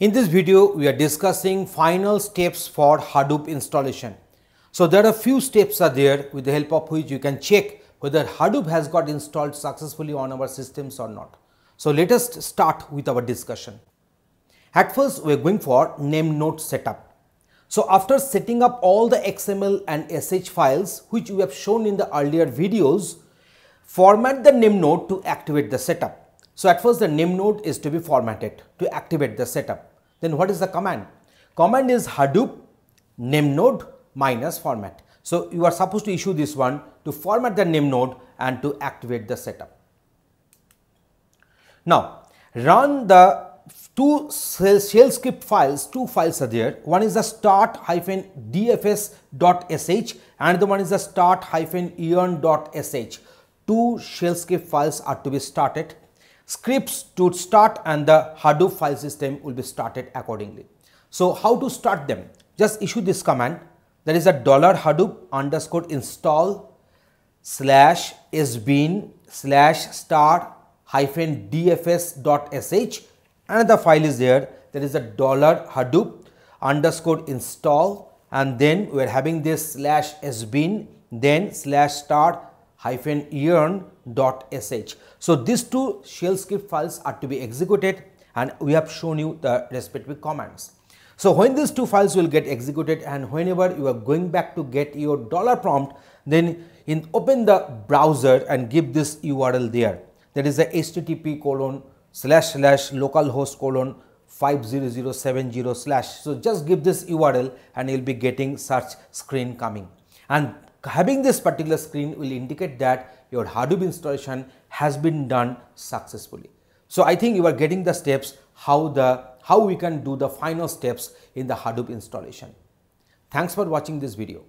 In this video, we are discussing final steps for Hadoop installation. So there are few steps are there with the help of which you can check whether Hadoop has got installed successfully on our systems or not. So let us start with our discussion. At first, we are going for name node setup. So after setting up all the XML and SH files which we have shown in the earlier videos, format the name node to activate the setup. So at first the name node is to be formatted to activate the setup. Then what is the command? Command is Hadoop name node minus format. So you are supposed to issue this one to format the name node and to activate the setup. Now run the two shell script files, two files are there. One is the start-dfs.sh and the one is the start-yarn.sh. Two shell script files are to be started scripts to start and the Hadoop file system will be started accordingly. So how to start them? Just issue this command that is a dollar Hadoop underscore install slash sbin slash start hyphen dfs dot sh another file is there that is a dollar Hadoop underscore install and then we are having this slash sbin then slash start hyphen yarn dot sh. So these two shell script files are to be executed and we have shown you the respective commands. So when these two files will get executed and whenever you are going back to get your dollar prompt then in open the browser and give this URL there that is the http colon slash slash localhost colon 50070 slash. So just give this URL and you will be getting search screen coming and having this particular screen will indicate that your Hadoop installation has been done successfully. So I think you are getting the steps how the how we can do the final steps in the Hadoop installation. Thanks for watching this video.